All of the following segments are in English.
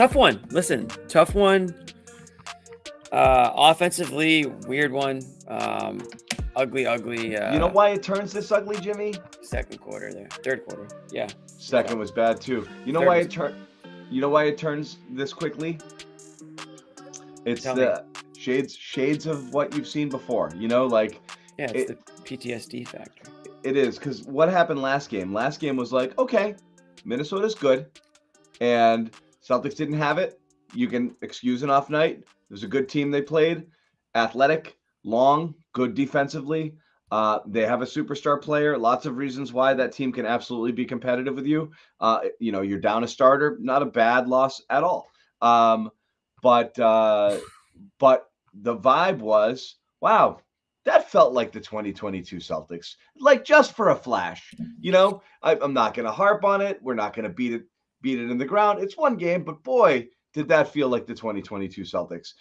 Tough one. Listen, tough one. Uh, offensively, weird one. Um, ugly, ugly. Uh, You know why it turns this ugly, Jimmy? Second quarter there, third quarter. Yeah. Second was bad too. You know Third why it turn? You know why it turns this quickly? It's Tell me. the shades shades of what you've seen before. You know, like Yeah, it's It- the PTSD factor. it is because what happened last game? Last game was like, okay, Minnesota's good, and Celtics didn't have it. You can excuse an off night. It was a good team they played, athletic, long, good defensively. Uh, they have a superstar player. Lots of reasons why that team can absolutely be competitive with you. Uh, you know, you're down a starter, not a bad loss at all. Um, but uh, but the vibe was, wow, that felt like the 2022 Celtics, like just for a flash. You know, I, I'm not going to harp on it. We're not going to beat it, beat it in the ground. It's one game, but boy, did that feel like the 2022 Celtics.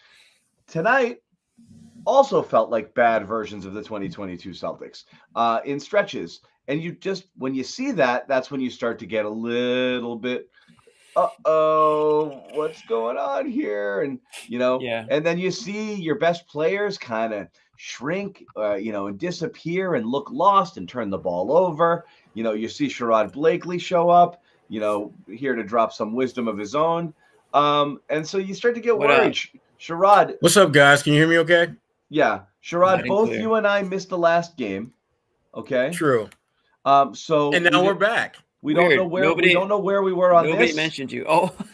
Tonight also felt like bad versions of the 2022 Celtics uh, in stretches. And you just, when you see that, that's when you start to get a little bit, uh oh, what's going on here? And, you know, Yeah. and then you see your best players kind of shrink, uh, you know, and disappear and look lost and turn the ball over. You know, you see Sherrod Blakely show up, you know, here to drop some wisdom of his own. Um, and so you start to get What worried. Sh- Sherrod, What's up, guys? Can you hear me okay? yeah, Sherrod, both clear. you and I missed the last game. Okay. True. Um, so And now we, we're back. we don't know where Nobody- we don't know where we were on Nobody this. mentioned you. Oh,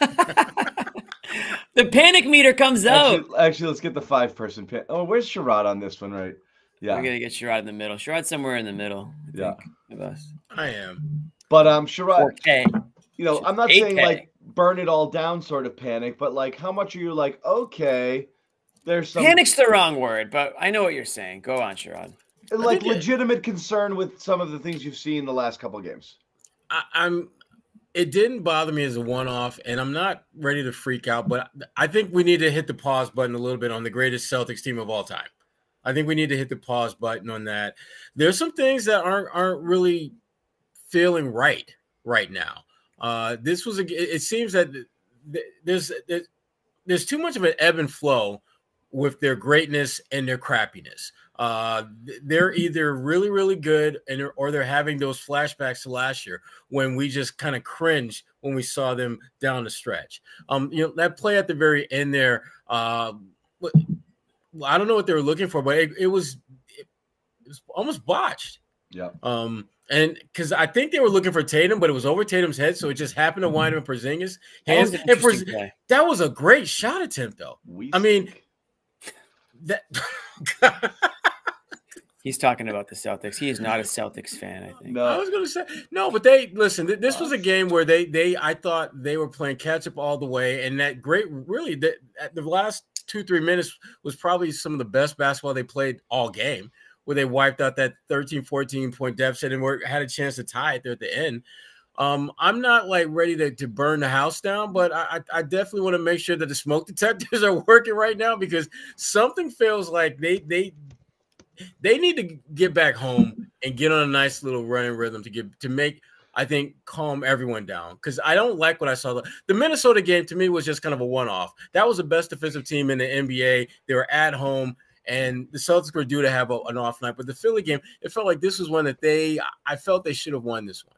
the panic meter comes out. Actually, actually, let's get the five person pin. Oh, where's Sherrod on this one, right? Yeah. We're gonna get Sherrod in the middle. Sherrod's somewhere in the middle. I Yeah. think, of us. I am. But um Sherrod, 4K. you know, I'm not saying 8K. like burn it all down sort of panic, but like how much are you like, okay, there's some Panic's the wrong word, but I know what you're saying. Go on, Sherrod. like think it- legitimate concern with some of the things you've seen the last couple games. I, I'm. It didn't bother me as a one-off, and I'm not ready to freak out. But I think we need to hit the pause button a little bit on the greatest Celtics team of all time. I think we need to hit the pause button on that. There's some things that aren't aren't really feeling right right now. Uh, this was a. It seems that th- th- there's there's- too much of an ebb and flow with their greatness and their crappiness. Uh, they're either really really good and they're- or they're having those flashbacks to last year when we just kind of cringed when we saw them down the stretch. Um, you know that play at the very end there. Uh, I don't know what they were looking for, but it, it was it, it was almost botched. Yeah. Um, and because I think they were looking for Tatum, but it was over Tatum's head, so it just happened to wind mm-hmm. up in Porzingis' That was an And Porz- that was a great shot attempt, though. We I mean- That He's talking about the Celtics. He is not a Celtics fan, I think. I no, was gonna say no, but they listen. th- This was a game where they they I thought they were playing catch up all the way, and that great really the, the last two three minutes was probably some of the best basketball they played all game, where they wiped out that 13, 14 point deficit and were, had a chance to tie it there at the end. Um, I'm not like ready to, to burn the house down, but I, I definitely want to make sure that the smoke detectors are working right now because something feels like they they they need to get back home and get on a nice little running rhythm to get to make I think calm everyone down because I don't like what I saw. The, The Minnesota game to me was just kind of a one-off. That was the best defensive team in the NBA. They were at home, and the Celtics were due to have a- an off night. But the Philly game, it felt like this was one that they I felt they should have won this one.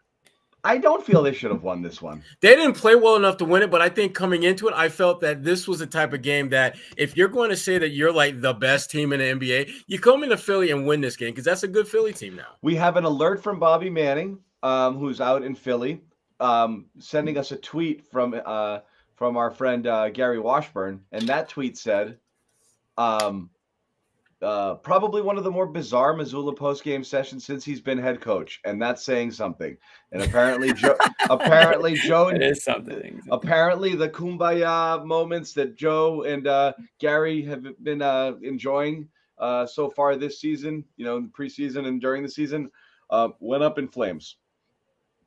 I don't feel they should have won this one. They didn't play well enough to win it, but I think coming into it, I felt that this was the type of game that if you're going to say that you're like the best team in the NBA, you come into Philly and win this game because that's a good Philly team now. We have an alert from Bobby Manning, um, who's out in Philly, um, sending us a tweet from uh, from our friend uh, Gary Washburn, and that tweet said, um, uh, "Probably one of the more bizarre Mazzulla post game sessions since he's been head coach," and that's saying something. And apparently, Joe, apparently Joe, It is something. apparently the kumbaya moments that Joe and uh, Gary have been uh, enjoying uh, so far this season, you know, in the preseason and during the season, uh, went up in flames.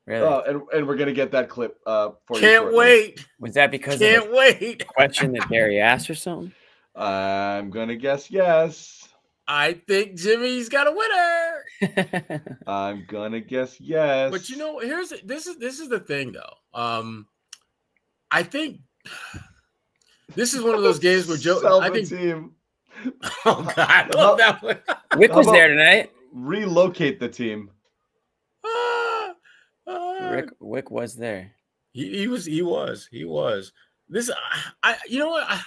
Really? Uh, and, and we're gonna get that clip uh, for you. Can't wait. Was that because Can't of wait. question that Gary asked or something? I'm gonna guess yes. I think Jimmy's got a winner. I'm gonna guess yes. But you know, here's this is this is the thing though. Um, I think this is one of those games where Joe. Sell I think. team. Oh God, I love that one. Wyc was there tonight. Relocate the team. Ah, ah. Rick Wyc was there. He, he was. He was. He was. This. I. I you know what? I, I,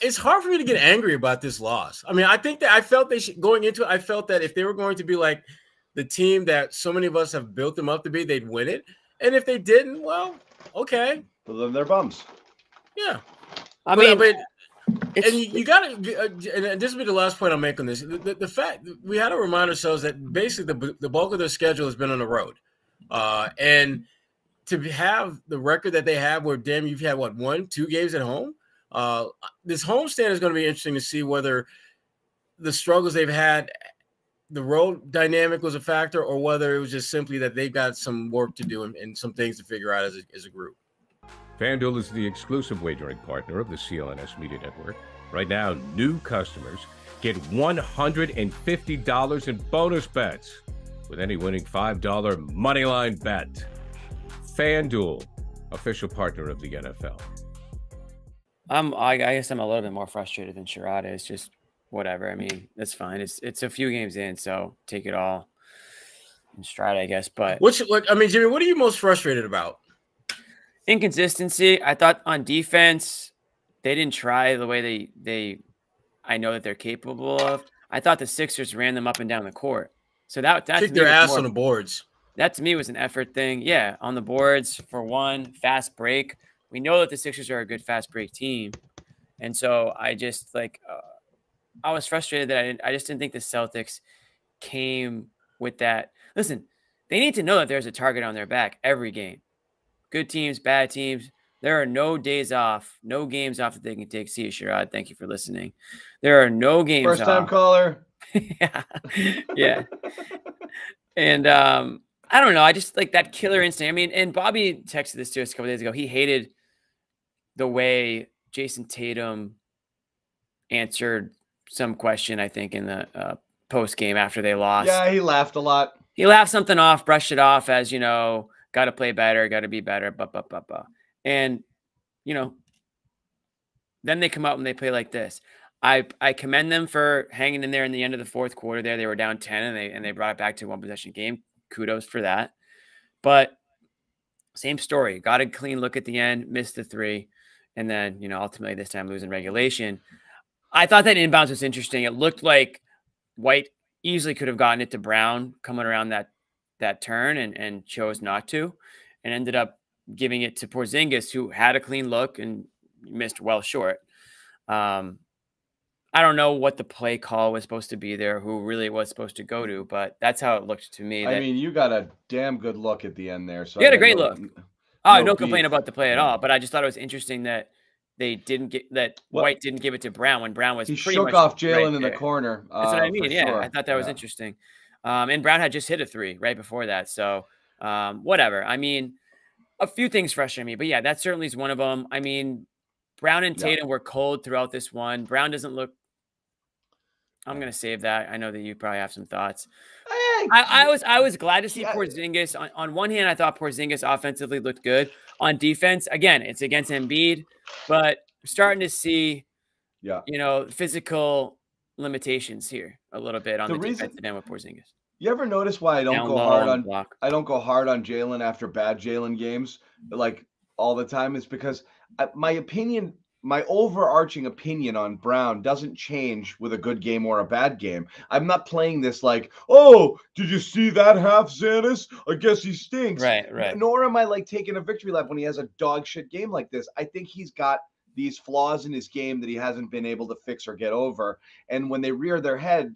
it's hard for me to get angry about this loss. I mean, I think that I felt they should going into it. I felt that if they were going to be like the team that so many of us have built them up to be, they'd win it. And if they didn't, well, okay, But then they're bums. yeah. I But- mean, but it's, and you, you got to, and this will be the last point I'll make on this. The, the, the fact we had to remind ourselves that basically the, the bulk of their schedule has been on the road, uh, and to have the record that they have, where damn, you've had what one, two games at home. Uh, this homestand is going to be interesting to see whether the struggles they've had, the road dynamic was a factor, or whether it was just simply that they've got some work to do and, and some things to figure out as a, as a group. FanDuel is the exclusive wagering partner of the CLNS Media Network. Right now, new customers get $150 in bonus bets with any winning $5 moneyline bet. FanDuel, official partner of the NFL. I'm I, I guess I'm a little bit more frustrated than Sherrod is. Just whatever. I mean, that's fine. It's it's a few games in, so take it all in stride, I guess. But Which, like, I mean, Jimmy, what are you most frustrated about? inconsistency. I thought on defense, they didn't try the way they they I know that they're capable of. I thought the Sixers ran them up and down the court. So that that to their ass more- on the boards. that to me was an effort thing. Yeah, on the boards for one, fast break. We know that the Sixers are a good fast break team, and so I just like uh, I was frustrated that I didn't, I just didn't think the Celtics came with that. Listen, they need to know that there's a target on their back every game. Good teams, bad teams. There are no days off, no games off that they can take. See you, Sherrod. Thank you for listening. There are no games First time off. caller. yeah. yeah. And um, I don't know. I just like that killer instinct. I mean, and Bobby texted this to us a couple days ago. He hated the way Jayson Tatum answered some question, I think, in the uh, post game after they lost. Yeah, he laughed a lot. He laughed something off, brushed it off as, you know, got to play better, got to be better, blah, blah, blah, blah. And, you know, then they come out and they play like this. I I commend them for hanging in there in the end of the fourth quarter. There, they were down ten, and they and they brought it back to one possession game. Kudos for that. But same story. Got a clean look at the end, missed the three, and then you know ultimately this time losing regulation. I thought that inbounds was interesting. It looked like White easily could have gotten it to Brown coming around that that turn and and chose not to, and ended up giving it to Porzingis, who had a clean look and missed well short. Um, I don't know what the play call was supposed to be there, who really was supposed to go to, but that's how it looked to me. I that- mean, you got a damn good look at the end there. So You had a great look. Oh, no no complaint about the play at all, but I just thought it was interesting that they didn't get that Well, White didn't give it to Brown when Brown was He pretty shook much off right Jaylen in the corner. That's what uh, I mean. Yeah, sure. I thought that was Yeah. interesting. Um, and Brown had just hit a three right before that. So um, whatever. I mean, a few things frustrate me, but yeah, that certainly is one of them. I mean, Brown and Yeah. Tatum were cold throughout this one. Brown doesn't look. I'm gonna save that. I know that you probably have some thoughts. I, I was I was glad to see Yeah. Porzingis. On, on one hand, I thought Porzingis offensively looked good. On defense, again, it's against Embiid, but starting to see yeah. you know physical limitations here a little bit on The the, reason- defensive end with Porzingis. You ever notice why I don't Down go low hard on on block. I don't go hard on Jaylen after bad Jaylen games like all the time is because I, my opinion, my overarching opinion on Brown doesn't change with a good game or a bad game. I'm not playing this like, oh, did you see that half Xanis? I guess he stinks. Right, right. Nor am I like taking a victory lap when he has a dog shit game like this. I think he's got these flaws in his game that he hasn't been able to fix or get over. And when they rear their head,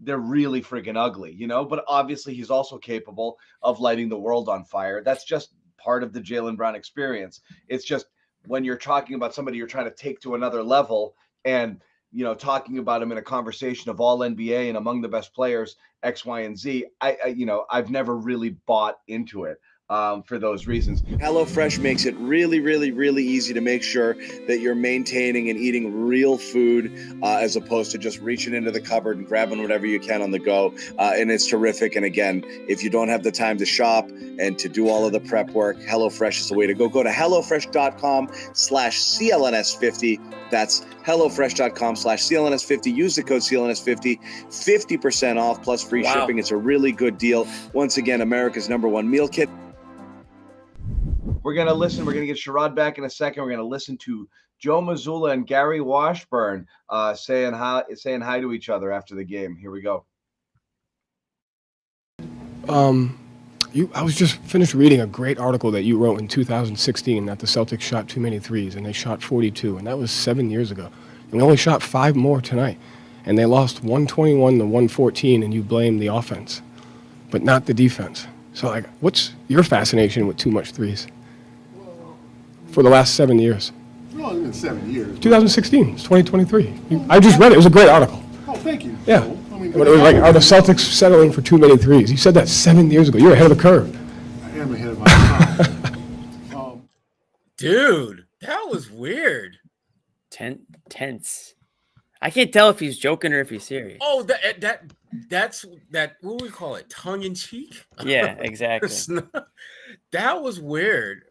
they're really freaking ugly, you know. But obviously, he's also capable of lighting the world on fire. That's just part of the Jaylen Brown experience. It's just when you're talking about somebody you're trying to take to another level and you know talking about him in a conversation of all NBA and among the best players X, Y, and Z. I, I you know I've never really bought into it. Um, for those reasons. HelloFresh makes it really, really, really easy to make sure that you're maintaining and eating real food uh, as opposed to just reaching into the cupboard and grabbing whatever you can on the go. Uh, and it's terrific. And again, if you don't have the time to shop and to do all of the prep work, HelloFresh is the way to go. Go to HelloFresh.com slash CLNS50. That's HelloFresh.com slash CLNS50. Use the code CLNS50, 50% off plus free Wow. shipping. It's a really good deal. Once again, America's number one meal kit. We're gonna listen. We're gonna get Sherrod back in a second. We're gonna listen to Joe Mazzulla and Gary Washburn uh, saying hi, saying hi to each other after the game. Here we go. Um, you, I was just finished reading a great article that you wrote in 2016 that the Celtics shot too many threes and they shot 42, and that was seven years ago. And we only shot five more tonight, and they lost 121 to 114, and you blame the offense, but not the defense. So, like, what's your fascination with too much threes for the last seven years? Well, it's been seven years. 2016, it's 2023. You, I just read it. It was a great article. Oh, thank you. Yeah. So, I mean, But it was like, are the Celtics settling for too many threes? You said that seven years ago. You're ahead of the curve. I am ahead of my time. um, Dude, that was weird. Ten, tense. I can't tell if he's joking or if he's serious. Oh, that that that's that. What do we call it? Tongue in cheek. Yeah, exactly. That was weird.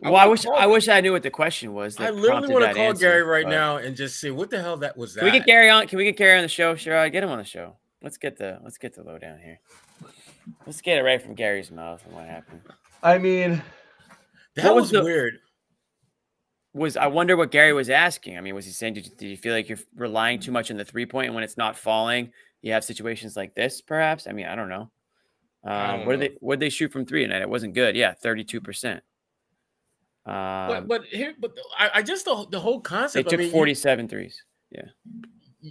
Well, I wanna wish call- I wish I knew what the question was. I literally want to call answer, Gary right but- now and just say, what the hell that was that? Can we get Gary on? Can we get Gary on the show? Sure, I get him on the show. Let's get the let's get the lowdown here. Let's get it right from Gary's mouth and what happened. I mean, That what was was, the- weird. Was I wonder what Gary was asking? I mean, was he saying, did you, did you feel like you're relying too much on the three point, and when it's not falling, you have situations like this? Perhaps. I mean, I don't know. I Um, don't what did they what did they shoot from three tonight? It wasn't good. Yeah, thirty two percent. But Um, but here, but I, I just the, the whole they concept. took I mean, you- 47 threes. you,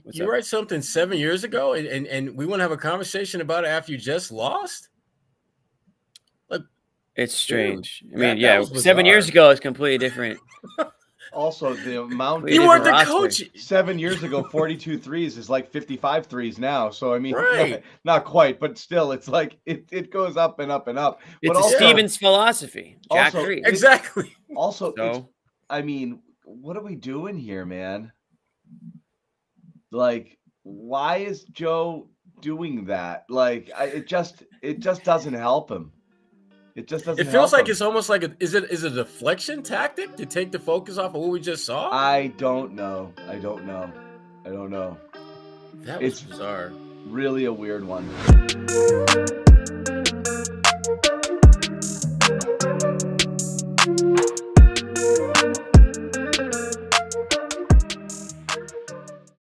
What's you up? write something seven years ago, and, and and we want to have a conversation about it after you just lost. Like, It's strange. I mean, that yeah, was seven years ago is completely different. also the amount. You You weren't the different coach. Seven years ago, 42 threes is like 55 threes now. So I mean, Right. not quite, but still, it's like it, it goes up and up and up. It's but a also, Stevens philosophy. Jack also- three. Exactly. Also, So I mean, what are we doing here, man? Like, why is Joe doing that? Like, I, it just it just doesn't help him. It just doesn't. It feels like it's almost like a, is it is it a deflection tactic to take the focus off of what we just saw? I don't know. I don't know. I don't know. that was it's- bizarre. Really a weird one.